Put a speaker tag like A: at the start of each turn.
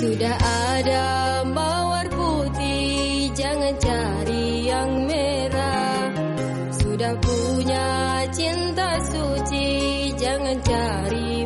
A: Sudah ada mawar putih, jangan cari yang merah. Sudah punya cinta suci, jangan cari